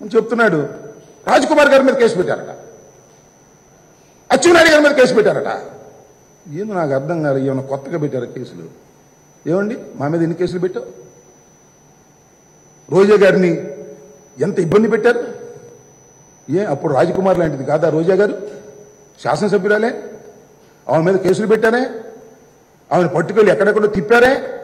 అని చెప్తున్నాడు. రాజ్కుమార్ గారి మీద కేసు పెట్టారట. అచ్చెన్నాయుడు గారి మీద కేసు పెట్టారట. ఏంది నాకు అర్థం కాదు ఏమైనా కొత్తగా పెట్టారు కేసులు? ఏమండి? మా మీద ఎన్ని కేసులు పెట్టావు? రోజా గారిని ఎంత ఇబ్బంది పెట్టారు? ఏ అప్పుడు రాజకుమార్ లాంటిది కాదా రోజా గారు? శాసనసభ్యురాలే? ఆమె మీద కేసులు పెట్టారే? ఆమెను పట్టుకెళ్ళి ఎక్కడెక్కడో తిప్పారే?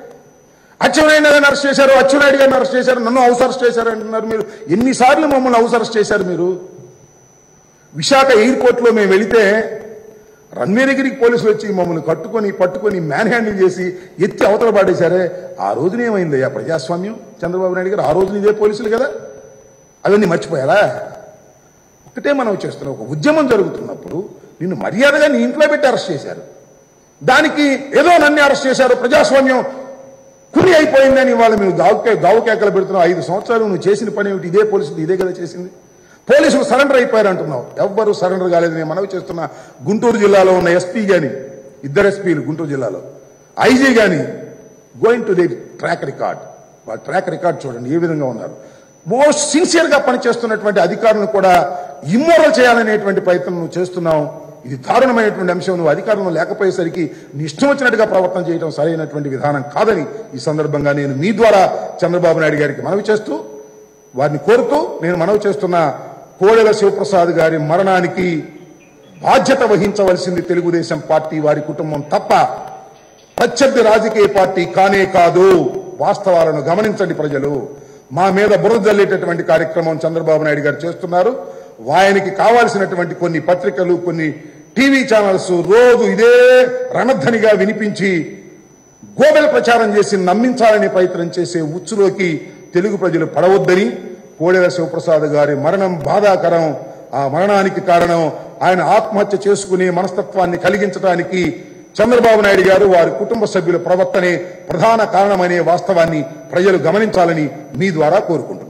అచ్చెన్నాయుడు గారిని అరెస్ట్ చేశారు అచ్చెన్నాయుడు గారిని అరెస్ట్ చేశారు నన్ను హౌస్ అరెస్ట్ చేశారు అంటున్నారు మీరు. ఎన్నిసార్లు మమ్మల్ని హౌస్ అరెస్ట్ చేశారు మీరు? విశాఖ ఎయిర్పోర్ట్లో మేము వెళితే రన్వే పోలీసులు వచ్చి మమ్మల్ని కట్టుకొని పట్టుకొని మ్యాన్ హ్యాండిల్ చేసి ఎత్తి అవతల పాడేశారే. ఆ రోజున ఏమైందయ్యా ప్రజాస్వామ్యం? చంద్రబాబు నాయుడు గారు ఆ రోజున ఇదే పోలీసులు కదా? అవన్నీ మర్చిపోయారా? ఒకటే మనం చేస్తున్నాం. ఒక ఉద్యమం జరుగుతున్నప్పుడు నిన్ను మర్యాదగా నీ ఇంట్లో పెట్టి అరెస్ట్ చేశారు. దానికి ఏదో నన్ను అరెస్ట్ చేశారు. ప్రజాస్వామ్యం కురి అయిపోయిందని ఇవాళ మేము దావుకే దావుకేకలు పెడుతున్నావు ఐదు సంవత్సరాలు నువ్వు చేసిన పని ఏమిటి? ఇదే పోలీసులు ఇదే కదా చేసింది. పోలీసులు సరెండర్ అయిపోయారు అంటున్నావు. ఎవ్వరు సరెండర్ కాలేదు. నేను మనవి చేస్తున్న గుంటూరు జిల్లాలో ఉన్న ఎస్పీ గాని ఇద్దరు ఎస్పీలు గుంటూరు జిల్లాలో ఐజీ గాని going to the track record వాళ్ళ ట్రాక్ రికార్డ్ చూడండి ఏ విధంగా ఉన్నారు. మోస్ట్ సిన్సియర్గా పనిచేస్తున్నటువంటి అధికారులను కూడా ఇమ్మోరల్ చేయాలనేటువంటి ప్రయత్నం నువ్వు చేస్తున్నావు. ఇది దారుణమైనటువంటి అంశం. నువ్వు అధికారంలో లేకపోయేసరికి నీ ఇష్టం వచ్చినట్టుగా ప్రవర్తన చేయడం సరైనటువంటి విధానం కాదని ఈ సందర్భంగా నేను మీ ద్వారా చంద్రబాబు నాయుడు గారికి మనవి చేస్తూ వారిని కోరుతూ నేను మనవి చేస్తున్న కోడెల శివప్రసాద్ గారి మరణానికి బాధ్యత వహించవలసింది తెలుగుదేశం పార్టీ వారి కుటుంబం తప్ప ప్రత్యర్థి రాజకీయ పార్టీ కానే కాదు. వాస్తవాలను గమనించండి ప్రజలు. మా మీద బురద జల్లేటటువంటి కార్యక్రమం చంద్రబాబు నాయుడు గారు చేస్తున్నారు. ఆయనకి కావాల్సినటువంటి కొన్ని పత్రికలు కొన్ని టీవీ ఛానల్స్ రోజు ఇదే రణధ్వనిగా వినిపించి గోబెల ప్రచారం చేసి నమ్మించాలని ప్రయత్నం చేసే ఉచ్చులోకి తెలుగు ప్రజలు పడవద్దని కోడెల శివప్రసాద్ గారి మరణం బాధాకరం. ఆ మరణానికి కారణం ఆయన ఆత్మహత్య చేసుకునే మనస్తత్వాన్ని కలిగించడానికి చంద్రబాబు నాయుడు గారు వారి కుటుంబ సభ్యుల ప్రవర్తనే ప్రధాన కారణమనే వాస్తవాన్ని ప్రజలు గమనించాలని మీ ద్వారా కోరుకుంటున్నాను.